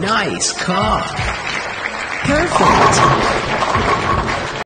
Nice car. Perfect.